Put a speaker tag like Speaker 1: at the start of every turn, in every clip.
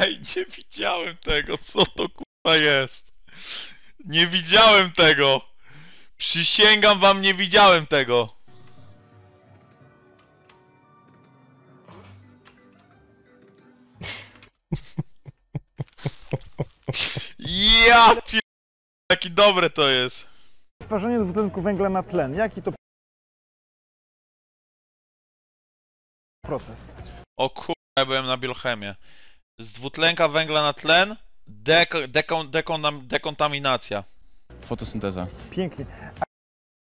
Speaker 1: Ej, nie widziałem tego, co to kurwa jest. Nie widziałem tego. Przysięgam wam, nie widziałem tego. Ja pier... Jaki dobre to jest.
Speaker 2: Stwarzanie dwutlenku węgla na tlen. Jaki to proces?
Speaker 1: O kurwa, ja byłem na biochemię. Z dwutlenka węgla na tlen, dek dekon dekon dekontaminacja.
Speaker 3: Fotosynteza.
Speaker 2: Pięknie. A,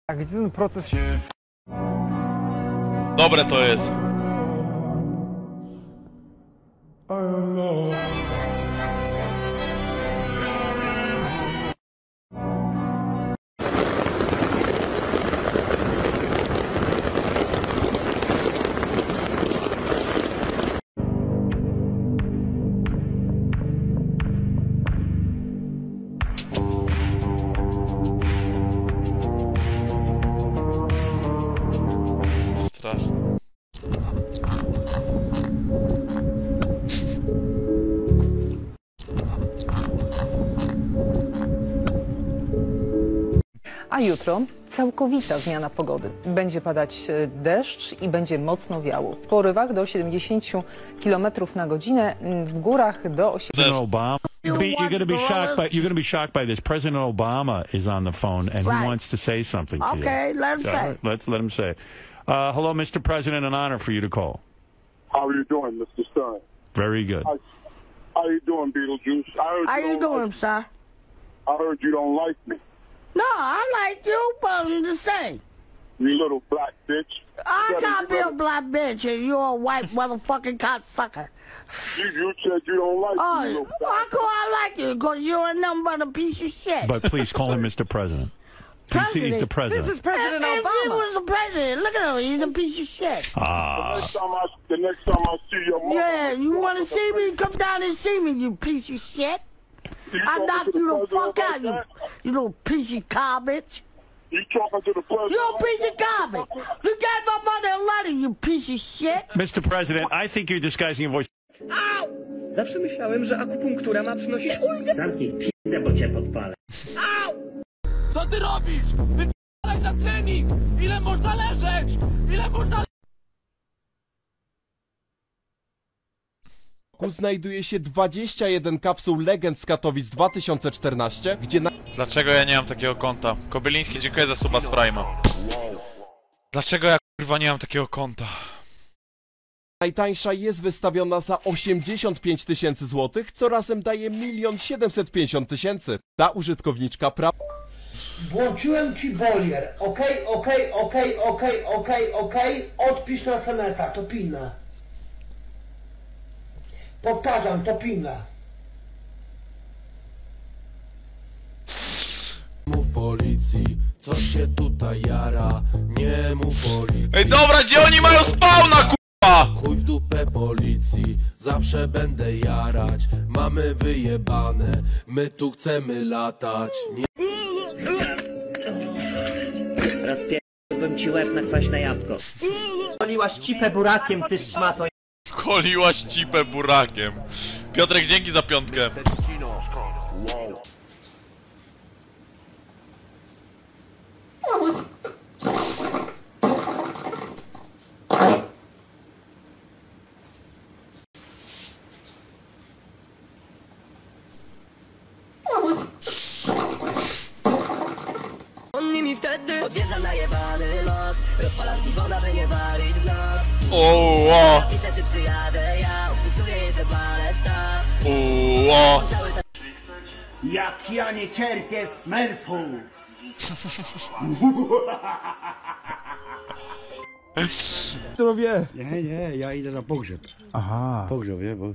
Speaker 2: a gdzie ten proces się...
Speaker 1: Dobre to jest. Straszne.
Speaker 4: A jutro całkowita zmiana pogody. Będzie padać e, deszcz i będzie mocno wiało. W porywach do 70 km na godzinę, w górach do 80
Speaker 5: President Obama. You'll be, you're going to be shocked by you're going to be shocked by this. President Obama is on the phone and
Speaker 6: Right.
Speaker 5: he wants to say something to you.
Speaker 6: Okay, let him
Speaker 5: All
Speaker 6: say.
Speaker 5: right, let's let him say. it. Uh, hello, Mr. President. An honor for you to call.
Speaker 7: How are you doing, Mr. Stern?
Speaker 5: Very good.
Speaker 7: How, how you doing, Beetlejuice? I heard
Speaker 6: How are
Speaker 7: you
Speaker 6: doing,
Speaker 7: Like,
Speaker 6: sir?
Speaker 7: I heard you don't like me.
Speaker 6: No, I like you, but I'm the same.
Speaker 7: You little black bitch.
Speaker 6: I
Speaker 7: You better-
Speaker 6: gotta be a
Speaker 7: better-
Speaker 6: black bitch and you're a white motherfucking cocksucker.
Speaker 7: You, you said you don't like me,
Speaker 6: Oh,
Speaker 7: you little
Speaker 6: how come I like you? Because you're nothing but a piece of shit.
Speaker 5: But please call him Mr. President. He's, he's the president.
Speaker 4: This is President
Speaker 6: if he was the president, look at him, he's a piece of shit.
Speaker 5: ah,
Speaker 7: Next time I, the next time I see your mother,
Speaker 6: Yeah, you want to see me? Come down and see me, you piece of shit.
Speaker 7: you
Speaker 6: I
Speaker 7: talking
Speaker 6: knock you the
Speaker 7: president
Speaker 6: fuck out, you, you little piece of garbage.
Speaker 7: You talking to the president?
Speaker 6: You're a piece of garbage. You gave my mother a letter, you piece of shit.
Speaker 5: Mr. President, I think you're disguising your voice.
Speaker 8: Zawsze myślałem, że akupunktura ma przynosić ulgę.
Speaker 9: Zamknij pizdę, bo cię podpalę.
Speaker 8: Co ty robisz? Wypalaj na trening! Ile można leżeć? Ile można
Speaker 10: znajduje się 21 kapsuł legend z Katowic 2014, gdzie na
Speaker 1: Dlaczego ja nie mam takiego konta? Kobyliński, dziękuję za suba z Prime'a. Dlaczego ja kurwa nie mam takiego konta?
Speaker 10: najtańsza jest wystawiona za 85 tysięcy złotych, co razem daje 1 750 tysięcy. Ta użytkowniczka pra...
Speaker 9: Włączyłem ci bolier. Okej, okej, okej, okej, okej, okej. Odpisz na SMS-a, to pilne. Powtarzam, to pilne.
Speaker 8: Mów policji, co się tutaj jara Nie mów policji
Speaker 1: Ej, dobra, gdzie oni mają spawna, kurwa?
Speaker 8: Chuj w dupę policji, zawsze będę jarać Mamy wyjebane, my tu chcemy latać Nie
Speaker 9: Rozpierdolbym ci łeb na kwaśne jabłko. Poliłaś cipę burakiem, ty szmato.
Speaker 1: Koliła ścipę burakiem. Piotrek, dzięki za piątkę.
Speaker 8: On nimi wtedy Odwiedza najebany los Rozpalam piwona, by nie walić w nos Przyjadę ja Opisuję jej, staw.
Speaker 9: Jak ja nie cierpię smerfów.
Speaker 2: Kto wie?
Speaker 9: Nie, nie, ja idę na pogrzeb.
Speaker 2: Aha.
Speaker 9: Pogrzeb, nie, bo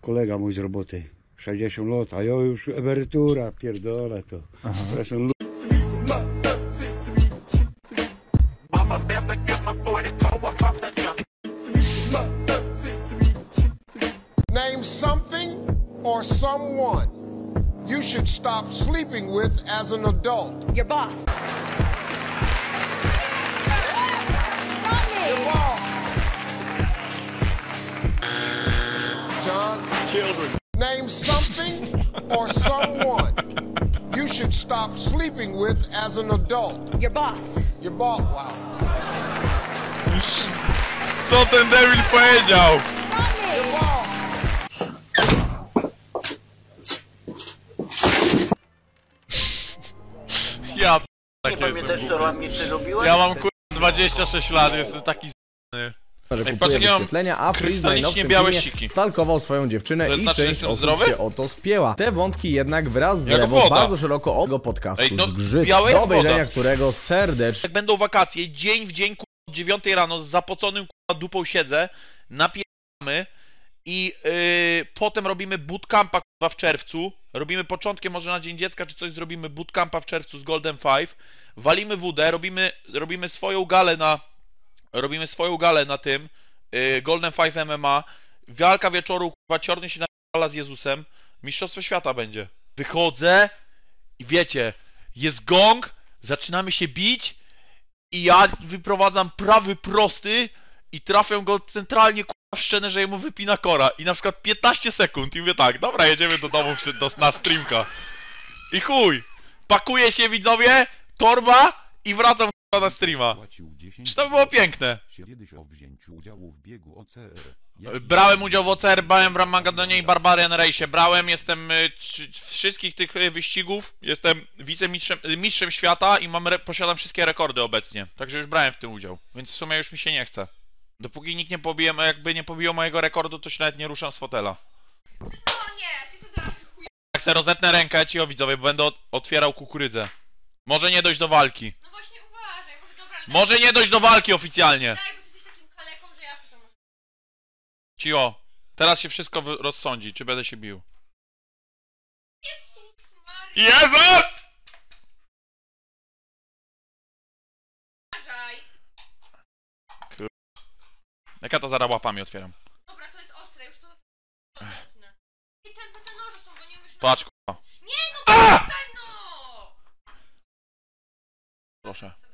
Speaker 9: kolega mój z roboty. 60 lat, a ja już emerytura, pierdolę to. Zresztą
Speaker 7: or someone you should stop sleeping with as an adult.
Speaker 4: Your boss. Your boss.
Speaker 7: John? Children. Name something or someone you should stop sleeping with as an adult.
Speaker 3: Your boss.
Speaker 7: Your boss. Wow.
Speaker 1: Co ten debil powiedział?
Speaker 7: Your boss.
Speaker 1: Ja p- tak jestem głupi. Ja mam kur... 26 lat, jestem taki z***ny.
Speaker 11: że
Speaker 1: Ej, patrz, mam
Speaker 11: wyświetlenia, a Freeze w
Speaker 1: krystalicznie
Speaker 11: najnowszym
Speaker 1: białe
Speaker 11: filmie
Speaker 1: siki.
Speaker 11: stalkował swoją dziewczynę
Speaker 1: To
Speaker 11: i
Speaker 1: znaczy, że
Speaker 11: część
Speaker 1: jestem
Speaker 11: osób
Speaker 1: zdrowy?
Speaker 11: się o to spięła. Te wątki jednak wraz z
Speaker 1: Jak
Speaker 11: Lewą
Speaker 1: woda.
Speaker 11: bardzo szeroko od tego podcastu
Speaker 1: Ej, no,
Speaker 11: zgrzyt,
Speaker 1: białe
Speaker 11: do
Speaker 1: jak
Speaker 11: obejrzenia
Speaker 1: woda.
Speaker 11: którego serdecznie
Speaker 1: Jak będą wakacje, dzień w dzień, kurwa, od 9 rano z zapoconym kurwa dupą siedzę, napijamy i yy, potem robimy bootcampa w czerwcu, robimy początkiem może na Dzień Dziecka czy coś zrobimy bootcampa w czerwcu z Golden Five, walimy wódę, robimy, robimy swoją galę na robimy swoją galę na tym yy, Golden Five MMA, walka wieczoru kurwa ciornie się na z Jezusem, mistrzostwo świata będzie. Wychodzę i wiecie, jest gong, zaczynamy się bić i ja wyprowadzam prawy prosty i trafiam go centralnie szczenę, że jemu wypina kora. I na przykład 15 sekund i mówię tak, dobra, jedziemy do domu do, na streamka. I chuj, pakuje się widzowie, torba i wracam na streama. Czy to było piękne? Brałem udział w OCR, brałem w Ramagedonie i Barbarian Race. Brałem, jestem y, wszystkich tych y, wyścigów, jestem wicemistrzem y, mistrzem świata i mam posiadam wszystkie rekordy obecnie. Także już brałem w tym udział, więc w sumie już mi się nie chce. Dopóki nikt nie pobije, jakby nie pobiło mojego rekordu, to się nawet nie ruszam z fotela. Jak se rozetnę rękę, ci o widzowie, bo będę ot- otwierał kukurydzę. Może nie dojść do walki.
Speaker 3: No właśnie uważaj, może dobra, ale
Speaker 1: Może nie dojść do walki oficjalnie.
Speaker 3: daj, bo ty jesteś takim kaleką, że ja to może...
Speaker 1: Cicho. Teraz się wszystko wy- rozsądzi, czy będę się bił. Jezus!
Speaker 3: Uważaj.
Speaker 1: Jak ja to zaraz łapami otwieram.
Speaker 3: Dobra, to jest ostre, już to... Odetnę. I ten, bo te noże są, bo nie umiesz...
Speaker 1: Patrz, k***a.
Speaker 3: Nie no, przestań no!
Speaker 1: Proszę.